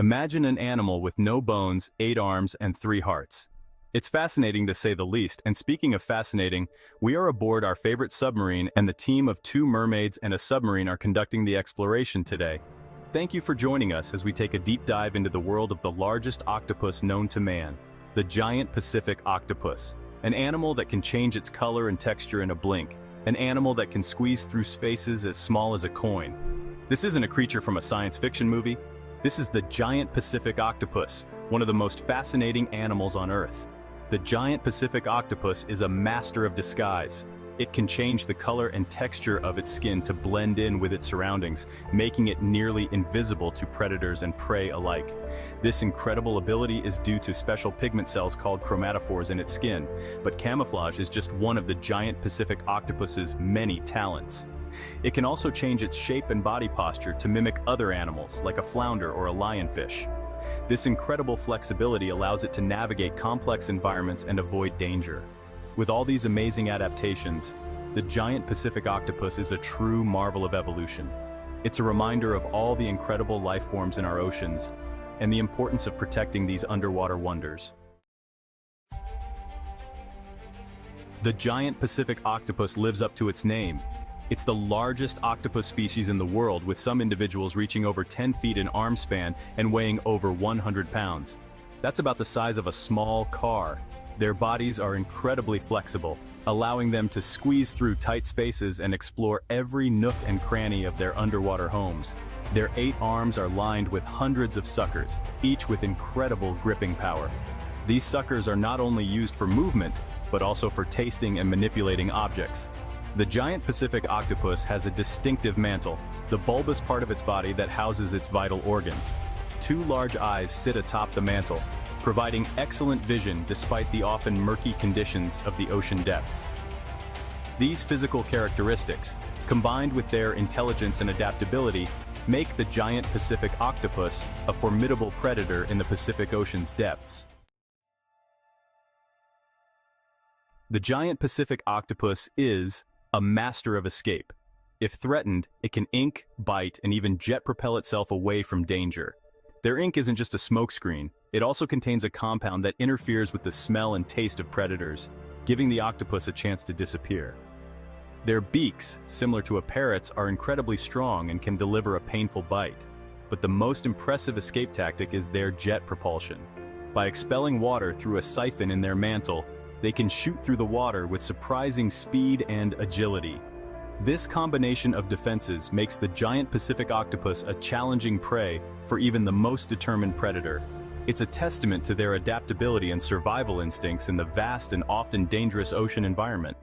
Imagine an animal with no bones, eight arms, and three hearts. It's fascinating to say the least, and speaking of fascinating, we are aboard our favorite submarine and the team of two mermaids and a submarine are conducting the exploration today. Thank you for joining us as we take a deep dive into the world of the largest octopus known to man, the giant Pacific octopus. An animal that can change its color and texture in a blink. An animal that can squeeze through spaces as small as a coin. This isn't a creature from a science fiction movie. This is the giant Pacific octopus, one of the most fascinating animals on Earth. The giant Pacific octopus is a master of disguise. It can change the color and texture of its skin to blend in with its surroundings, making it nearly invisible to predators and prey alike. This incredible ability is due to special pigment cells called chromatophores in its skin, but camouflage is just one of the giant Pacific octopus's many talents. It can also change its shape and body posture to mimic other animals, like a flounder or a lionfish. This incredible flexibility allows it to navigate complex environments and avoid danger. With all these amazing adaptations, the giant Pacific octopus is a true marvel of evolution. It's a reminder of all the incredible life forms in our oceans and the importance of protecting these underwater wonders. The giant Pacific octopus lives up to its name. It's the largest octopus species in the world with some individuals reaching over 10 feet in arm span and weighing over 100 pounds. That's about the size of a small car, their bodies are incredibly flexible, allowing them to squeeze through tight spaces and explore every nook and cranny of their underwater homes. Their eight arms are lined with hundreds of suckers, each with incredible gripping power. These suckers are not only used for movement, but also for tasting and manipulating objects. The giant Pacific octopus has a distinctive mantle, the bulbous part of its body that houses its vital organs. Two large eyes sit atop the mantle, providing excellent vision despite the often murky conditions of the ocean depths. These physical characteristics, combined with their intelligence and adaptability, make the giant Pacific octopus a formidable predator in the Pacific Ocean's depths. The giant Pacific octopus is a master of escape. If threatened, it can ink, bite, and even jet propel itself away from danger. Their ink isn't just a smokescreen, it also contains a compound that interferes with the smell and taste of predators, giving the octopus a chance to disappear. Their beaks, similar to a parrot's, are incredibly strong and can deliver a painful bite. But the most impressive escape tactic is their jet propulsion. By expelling water through a siphon in their mantle, they can shoot through the water with surprising speed and agility, this combination of defenses makes the giant Pacific octopus a challenging prey for even the most determined predator. It's a testament to their adaptability and survival instincts in the vast and often dangerous ocean environment.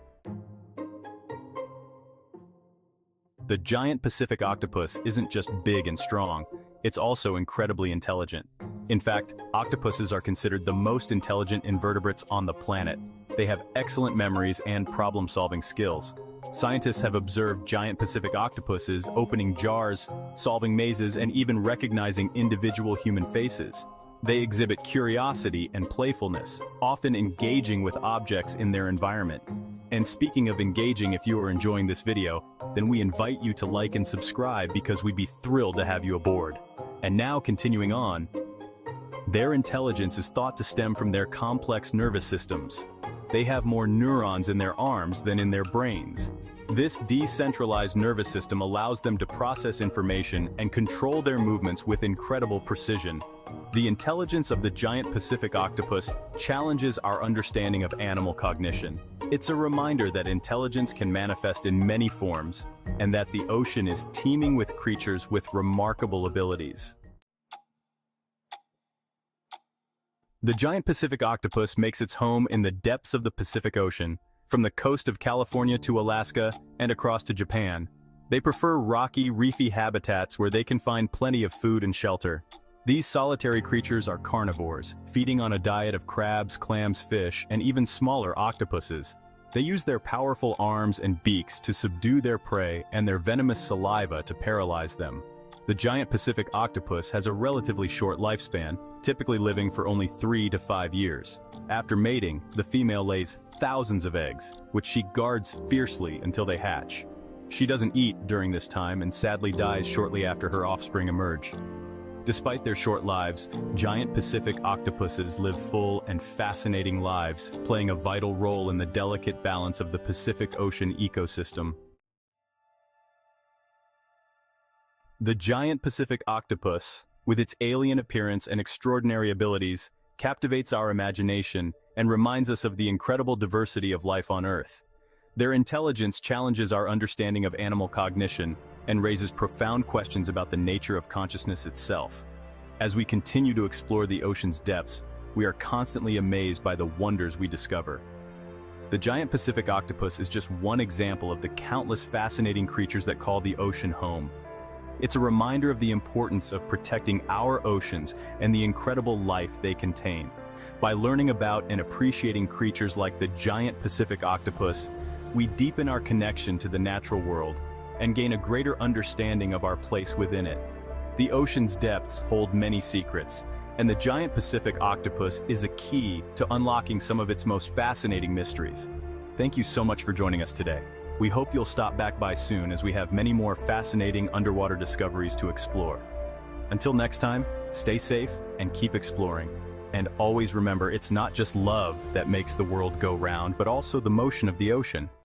The giant Pacific octopus isn't just big and strong, it's also incredibly intelligent. In fact, octopuses are considered the most intelligent invertebrates on the planet. They have excellent memories and problem-solving skills. Scientists have observed giant Pacific octopuses opening jars, solving mazes, and even recognizing individual human faces. They exhibit curiosity and playfulness, often engaging with objects in their environment. And speaking of engaging if you are enjoying this video, then we invite you to like and subscribe because we'd be thrilled to have you aboard. And now continuing on, their intelligence is thought to stem from their complex nervous systems. They have more neurons in their arms than in their brains. This decentralized nervous system allows them to process information and control their movements with incredible precision. The intelligence of the giant Pacific octopus challenges our understanding of animal cognition. It's a reminder that intelligence can manifest in many forms, and that the ocean is teeming with creatures with remarkable abilities. The giant Pacific octopus makes its home in the depths of the Pacific Ocean, from the coast of California to Alaska and across to Japan. They prefer rocky, reefy habitats where they can find plenty of food and shelter. These solitary creatures are carnivores, feeding on a diet of crabs, clams, fish, and even smaller octopuses. They use their powerful arms and beaks to subdue their prey and their venomous saliva to paralyze them. The giant Pacific octopus has a relatively short lifespan, typically living for only three to five years. After mating, the female lays thousands of eggs, which she guards fiercely until they hatch. She doesn't eat during this time and sadly dies shortly after her offspring emerge. Despite their short lives, giant Pacific octopuses live full and fascinating lives, playing a vital role in the delicate balance of the Pacific Ocean ecosystem. The giant Pacific octopus, with its alien appearance and extraordinary abilities, captivates our imagination and reminds us of the incredible diversity of life on Earth. Their intelligence challenges our understanding of animal cognition and raises profound questions about the nature of consciousness itself. As we continue to explore the ocean's depths, we are constantly amazed by the wonders we discover. The giant Pacific octopus is just one example of the countless fascinating creatures that call the ocean home. It's a reminder of the importance of protecting our oceans and the incredible life they contain. By learning about and appreciating creatures like the giant Pacific octopus, we deepen our connection to the natural world and gain a greater understanding of our place within it. The ocean's depths hold many secrets, and the giant Pacific octopus is a key to unlocking some of its most fascinating mysteries. Thank you so much for joining us today. We hope you'll stop back by soon as we have many more fascinating underwater discoveries to explore. Until next time, stay safe and keep exploring. And always remember it's not just love that makes the world go round, but also the motion of the ocean.